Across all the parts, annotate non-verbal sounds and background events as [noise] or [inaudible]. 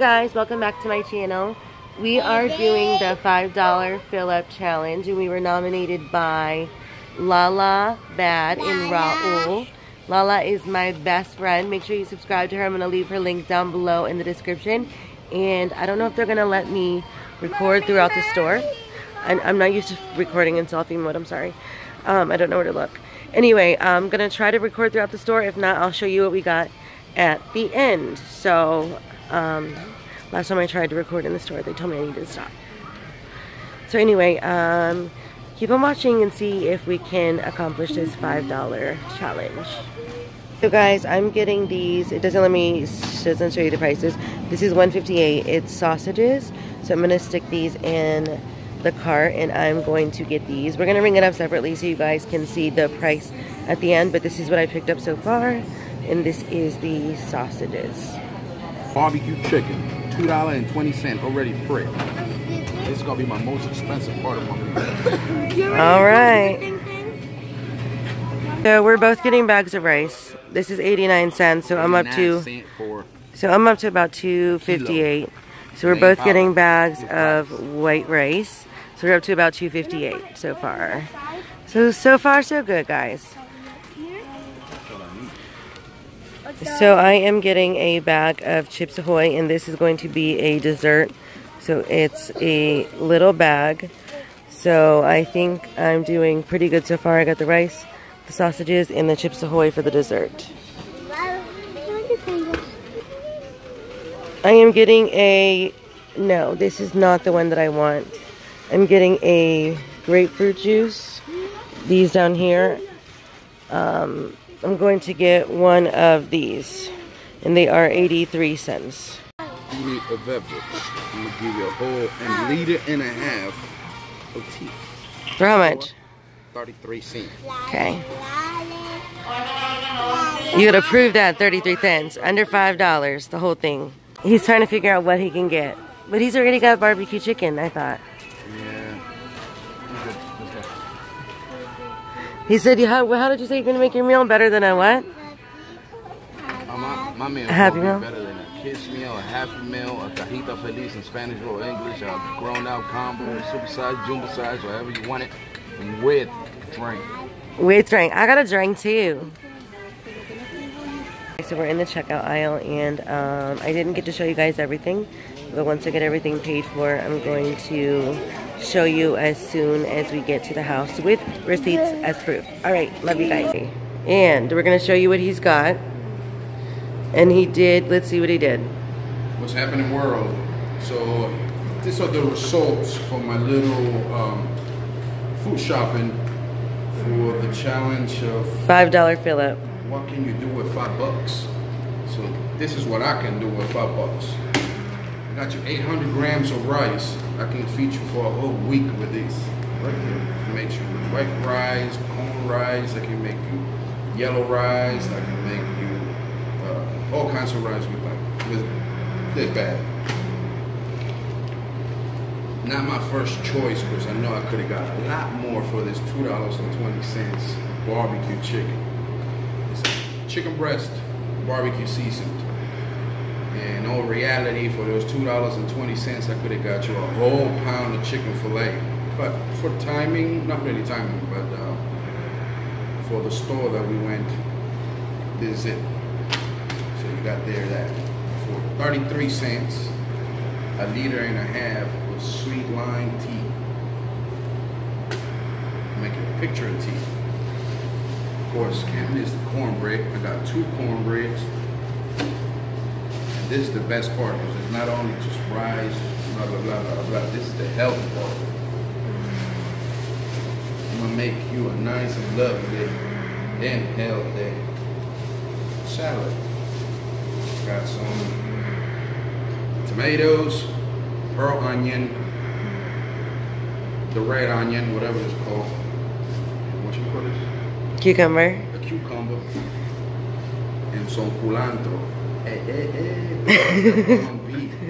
guys welcome back to my channel. We are doing the five dollar fill up challenge and we were nominated by lala bad in raul. Lala is my best friend. Make sure you subscribe to her. I'm gonna leave her link down below in the description. And i don't know if they're gonna let me record throughout the store. i'm not used to recording in selfie mode i'm sorry. Um, i don't know where to look. Anyway i'm gonna try to record throughout the store. If not i'll show you what we got at the end. So um, last time I tried to record in the store, they told me I needed to stop. So anyway, um, keep on watching and see if we can accomplish this $5 challenge. So guys, I'm getting these. It doesn't let me, doesn't show you the prices. This is 158. It's sausages. So I'm to stick these in the cart and I'm going to get these. We're going to ring it up separately so you guys can see the price at the end. But this is what I picked up so far. And this is the sausages barbecue chicken, $2.20 already prepped. This is gonna be my most expensive part of my meal. [laughs] All right. So we're both getting bags of rice. This is 89 cents, so I'm up to so I'm up to about 258. So we're both getting bags of white rice. So we're up to about 258 so far. So so far so good, guys. So I am getting a bag of Chips Ahoy and this is going to be a dessert. So it's a little bag. So I think I'm doing pretty good so far. I got the rice, the sausages, and the Chips Ahoy for the dessert. I am getting a, no, this is not the one that I want. I'm getting a grapefruit juice. These down here. Um, I'm going to get one of these. And they are 83 cents. You need a beverage. I'm going to give you a whole and liter and a half of tea. For how much? 33 cents. Okay. You gotta prove that 33 cents. Under $5, the whole thing. He's trying to figure out what he can get. But he's already got barbecue chicken, I thought. He said, how, how did you say you're going to make your meal better than a what? Uh, my, my meal a happy meal? better than a kids meal, a happy meal, a cajita feliz in Spanish or English, a grown out combo, super size, jumbo size, whatever you want it, and with drink. With drink. I got a drink too. So we're in the checkout aisle and um, I didn't get to show you guys everything. But once I get everything paid for, I'm going to show you as soon as we get to the house with receipts as proof. All right, love you guys. And we're gonna show you what he's got. And he did, let's see what he did. What's happening world. So these are the results from my little um, food shopping for the challenge of $5 fill up. What can you do with five bucks? So this is what I can do with five bucks. I got you 800 grams of rice. I can feed you for a whole week with this. Right here. I can Make you white rice, corn rice. I can make you yellow rice. I can make you uh, all kinds of rice with that. With this bag. Not my first choice because I know I could have got a lot more for this $2.20 barbecue chicken. It's chicken breast, barbecue seasoned. In all reality, for those $2.20, I could have got you a whole pound of chicken filet. But for timing, not really timing, but uh, for the store that we went, this is it. So you got there that for 33 cents, a liter and a half of sweet lime tea. Make a picture of tea. Of course, can't miss the cornbread. I got two cornbreads this is the best part because it's not only just rice, blah, blah, blah, blah, blah. This is the health part. I'm gonna make you a nice and lovely and healthy salad. Got some tomatoes, pearl onion, the red onion, whatever it's called. What you call it? Cucumber. A cucumber. And some culantro. Hey, hey, hey.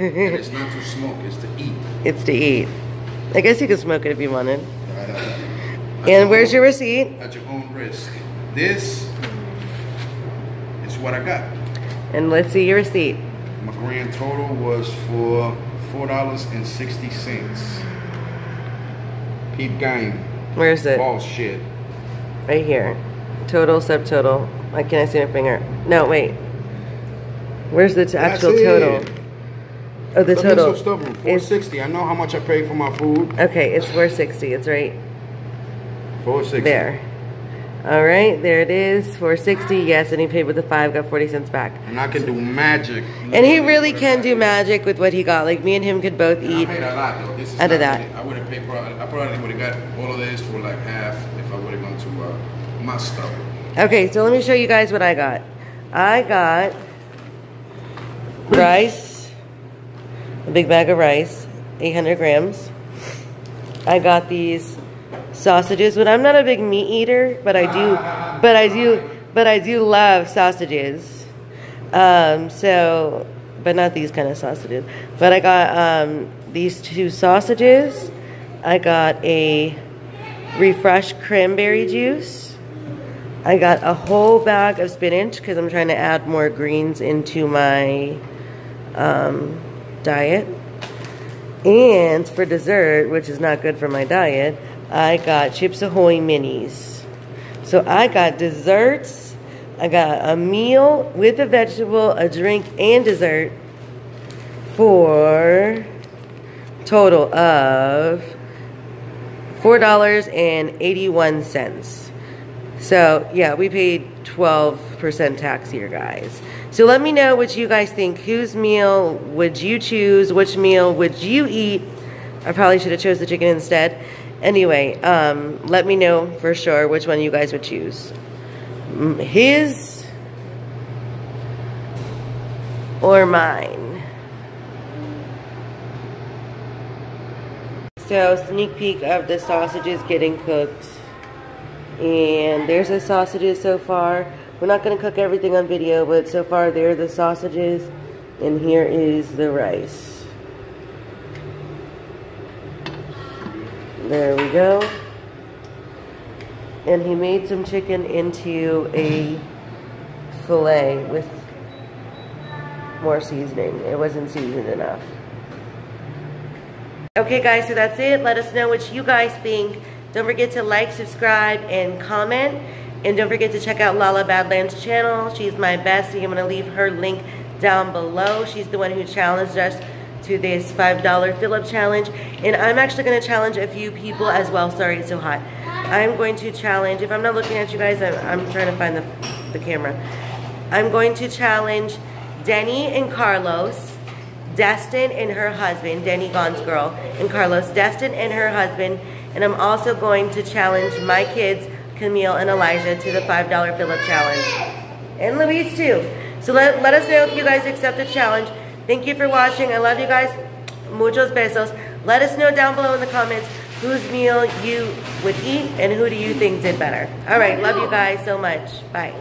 and it's not to smoke, it's to eat. It's to eat. I guess you could smoke it if you wanted. and where's own, your receipt? At your own risk. This is what I got. And let's see your receipt. My grand total was for four dollars and sixty cents. Peep game. Where is it? Ball shit. Right here. Total, subtotal. Why can't I see my finger? No, wait. Where's the t- actual it. total? Oh, the Don't be total. so stubborn. Four sixty. I know how much I paid for my food. okay. It's four sixty. It's right Four sixty. there. All right, there it is. Four sixty. Yes, and he paid with the five, got forty cents back. And I can do magic. And he really can do magic with what he got. Like me and him could both And I eat. paid a lot though. This is out of that. really- I would have paid. Probably, I probably would have got all of this for like half if I would have gone to uh, my stuff. Okay, so let me show you guys what I got. I got rice, a big bag of rice, 800 grams. I got these sausages, but I'm not a big meat eater, but I do, but I do, but I do love sausages. Um, so, but not these kind of sausages. But I got um, these two sausages. I got a refreshed cranberry juice. I got a whole bag of spinach because I'm trying to add more greens into my um, diet. And for dessert, which is not good for my diet, I got Chips Ahoy minis. So I got desserts, I got a meal with a vegetable, a drink, and dessert for total of $4.81. So, yeah, we paid 12% tax here, guys. So let me know what you guys think. Whose meal would you choose? Which meal would you eat? I probably should have chose the chicken instead. Anyway, um, let me know for sure which one you guys would choose. His or mine. So, sneak peek of the sausages getting cooked. And there's the sausages so far. We're not going to cook everything on video, but so far there are the sausages. And here is the rice. There we go. And he made some chicken into a filet with more seasoning. It wasn't seasoned enough. Okay guys, so that's it. Let us know what you guys think. Don't forget to like, subscribe, and comment. And don't forget to check out Lala Badlands channel. She's my bestie. I'm going to leave her link down below. She's the one who challenged us to this $5 fill-up challenge. And I'm actually going to challenge a few people as well. Sorry, it's so hot. I'm going to challenge, if I'm not looking at you guys, I'm, I'm trying to find the, the camera. I'm going to challenge Denny and Carlos, Destin and her husband, Denny Gone's girl, and Carlos, Destin and her husband, and I'm also going to challenge my kids, Camille and Elijah, to the $5 fill-up challenge. And Louise too. So let, let us know if you guys accept the challenge. Thank you for watching. I love you guys. Muchos besos. Let us know down below in the comments whose meal you would eat and who do you think did better. All right, love you guys so much. Bye.